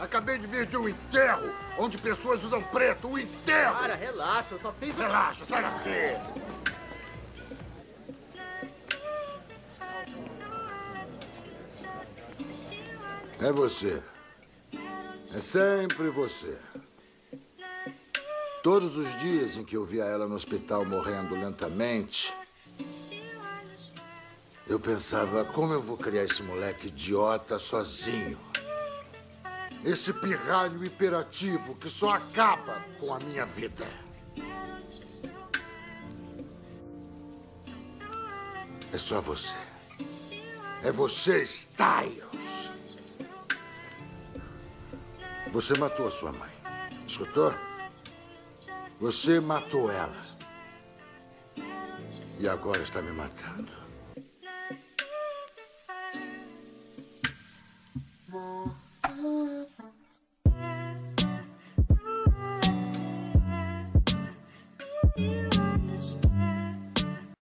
Acabei de vir de um enterro, onde pessoas usam preto. Um enterro! Cara, relaxa, eu só fiz o... Relaxa, sai daqui! É você. É sempre você. Todos os dias em que eu via ela no hospital morrendo lentamente, eu pensava, como eu vou criar esse moleque idiota sozinho? Esse pirralho hiperativo que só acaba com a minha vida. É só você. É você, Styles. Você matou a sua mãe. Escutou? Você matou ela. E agora está me matando. You